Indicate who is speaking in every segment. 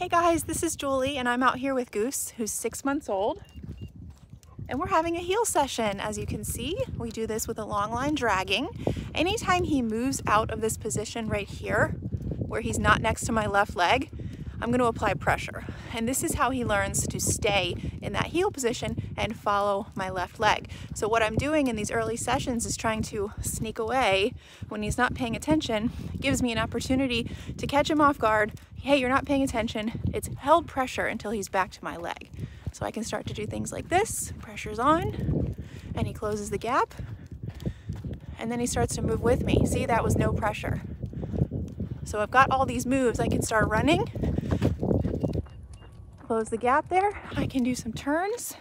Speaker 1: Hey guys, this is Julie and I'm out here with Goose, who's six months old. And we're having a heel session. As you can see, we do this with a long line dragging. Anytime he moves out of this position right here, where he's not next to my left leg, I'm gonna apply pressure. And this is how he learns to stay in that heel position and follow my left leg. So what I'm doing in these early sessions is trying to sneak away when he's not paying attention, gives me an opportunity to catch him off guard. Hey, you're not paying attention. It's held pressure until he's back to my leg. So I can start to do things like this, pressure's on, and he closes the gap, and then he starts to move with me. See, that was no pressure. So I've got all these moves. I can start running, close the gap there. I can do some turns,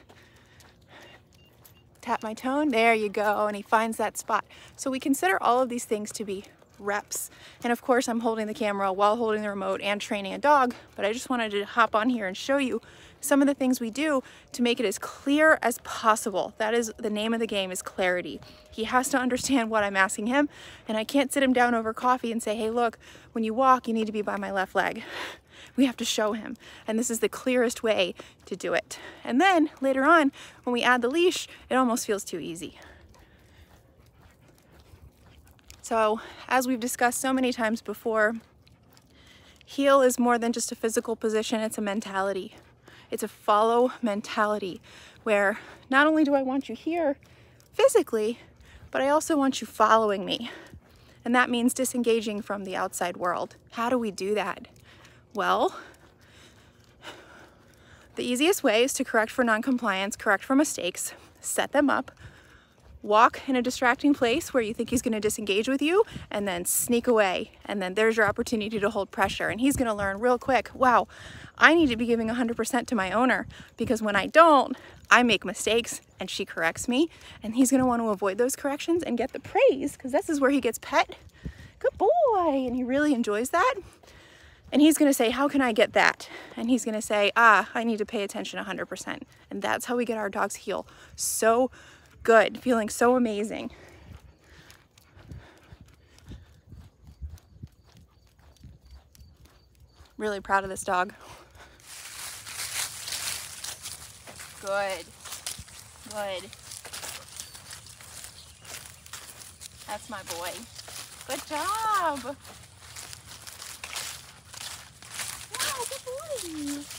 Speaker 1: tap my tone, there you go, and he finds that spot. So we consider all of these things to be reps. And of course I'm holding the camera while holding the remote and training a dog, but I just wanted to hop on here and show you some of the things we do to make it as clear as possible. That is the name of the game is clarity. He has to understand what I'm asking him and I can't sit him down over coffee and say, hey, look, when you walk, you need to be by my left leg. We have to show him. And this is the clearest way to do it. And then later on, when we add the leash, it almost feels too easy. So as we've discussed so many times before, heel is more than just a physical position, it's a mentality. It's a follow mentality where not only do I want you here physically, but I also want you following me. And that means disengaging from the outside world. How do we do that? Well, the easiest way is to correct for noncompliance, correct for mistakes, set them up, walk in a distracting place where you think he's going to disengage with you and then sneak away. And then there's your opportunity to hold pressure. And he's going to learn real quick wow I need to be giving 100% to my owner. Because when I don't I make mistakes and she corrects me. And he's going to want to avoid those corrections and get the praise because this is where he gets pet. Good boy. And he really enjoys that. And he's going to say how can I get that? And he's going to say ah I need to pay attention 100% and that's how we get our dogs heel so good, feeling so amazing. Really proud of this dog. Good, good. That's my boy. Good job. Wow, good boy.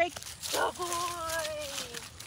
Speaker 1: Break. Good boy.